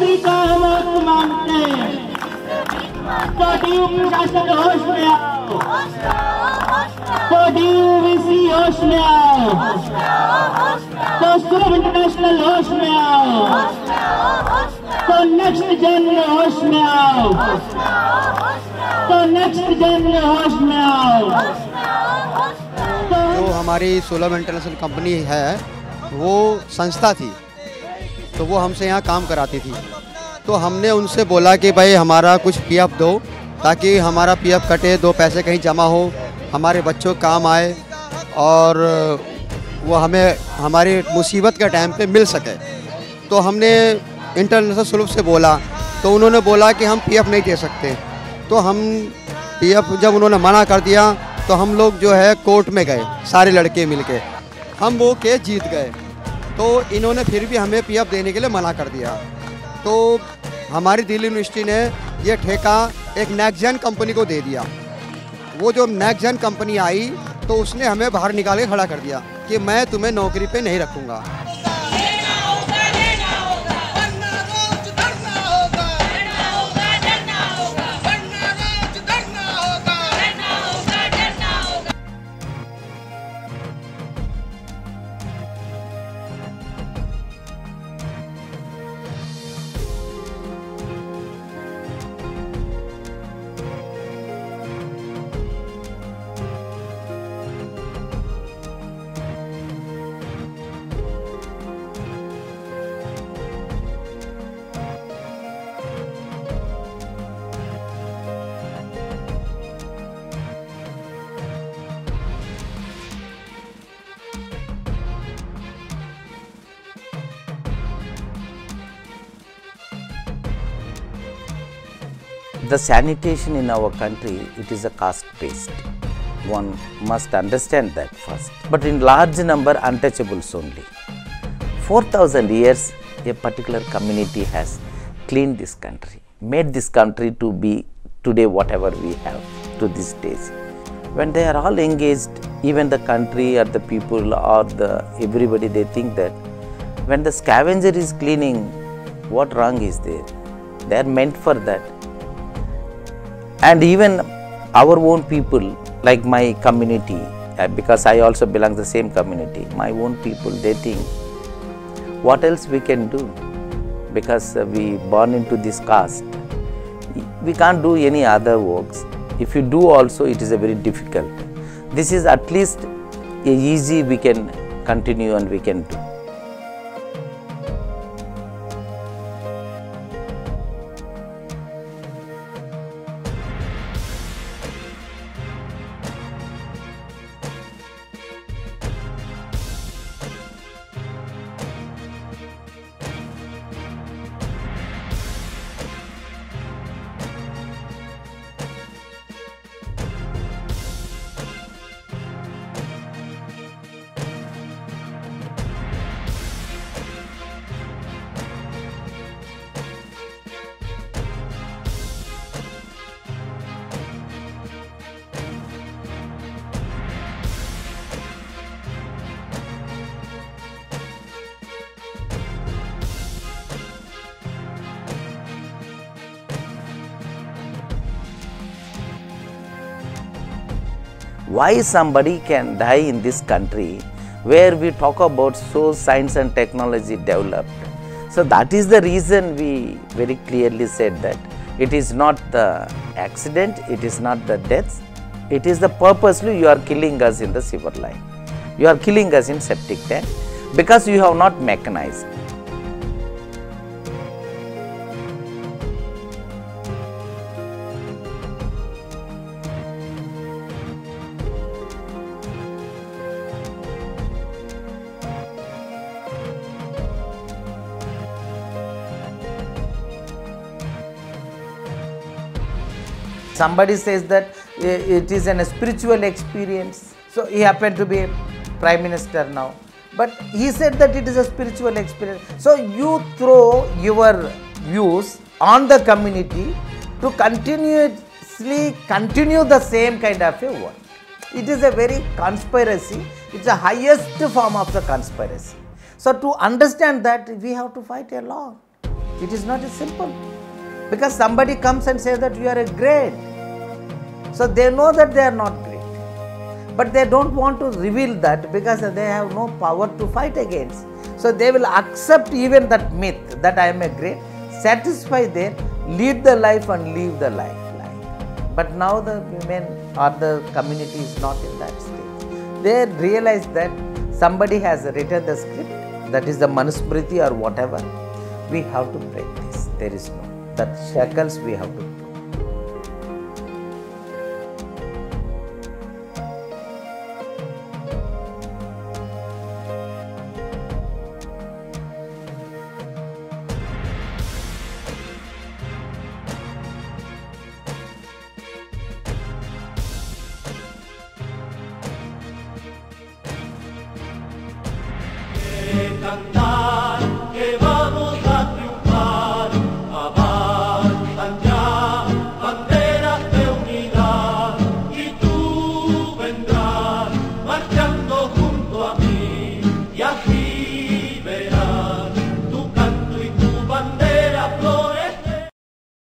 दूसरी का हम हक मांगते तो डीयू प्रशासन होश में आओ। तो डीयू वीसी होश में आओ। तो सुरभ इंटरनेशनल होश में आओ। तो नेक्स्ट जन होश में आओ। तो नेक्स्ट जन होश में आओ। तो जो हमारी सोलम इंटरनेशनल कंपनी है, वो संस्था थी। तो वो हमसे यहाँ काम कराती थी। तो हमने उनसे बोला कि भाई हमारा कुछ पीएफ दो, ताकि हमारा पीएफ कटे, दो पैसे कहीं जमा हो, हमारे बच्चों काम आए, और वो हमें, हमारी मुसीबत के टाइम पे मिल सके। तो हमने इंटरनेशनल सुलभ से बोला तो उन्होंने बोला कि हम पीएफ नहीं दे सकते। तो हम पीएफ जब उन्होंने मना कर दिया तो हम लोग जो है कोर्ट में गए, सारे लड़के मिलके। हम वो केस जीत गए। तो इन्होंने फिर भी हमें पीएफ देने के लिए मना कर दिया। तो हमारी दिल्ली यूनिवर्सिटी ने ये ठेका एक नेक्जन कंपनी को दे दिया। वो जो नेक्जन कंपनी आई तो उसने हमें बाहर निकाल के खड़ा कर दिया कि मैं तुम्हें नौकरी पे नहीं रखूँगा। The sanitation in our country it is a caste based. One must understand that first. But in large number untouchables only. 4000 years a particular community has cleaned this country made this country to be today whatever we have to these days. When they are all engaged even the country or the people or the everybody they think that when the scavenger is cleaning what wrong is there? They are meant for that and even our own people like my community uh, because i also belong to the same community my own people they think what else we can do? Because uh, we born into this caste. We can't do any other works. If you do also it is a very difficult. This is at least a easy we can continue and we can do why somebody can die in this country where we talk about so science and technology developed. So that is the reason we very clearly said that it is not the accident, it is not the deaths, it is the purposely you are killing us in the sewer line. You are killing us in septic tank because you have not mechanized. Somebody says that eh, it is an spiritual experience. So he happened to be prime minister now. But he said that it is a spiritual experience. So you throw your views on the community to continuously continue the same kind of a work. It is a very conspiracy. It's the highest form of the conspiracy. So to understand that we have to fight a lot It is not simple. Because somebody comes and says that you are a great. So they know that they are not great. But they don't want to reveal that because they have no power to fight against. So they will accept even that myth that I am a great, satisfy there, lead the life and live the life. life. But now the women or the community is not in that state. They realize that somebody has written the script, that is the Manusmriti or whatever. We have to break this. There is no. That shackles we have to Tanta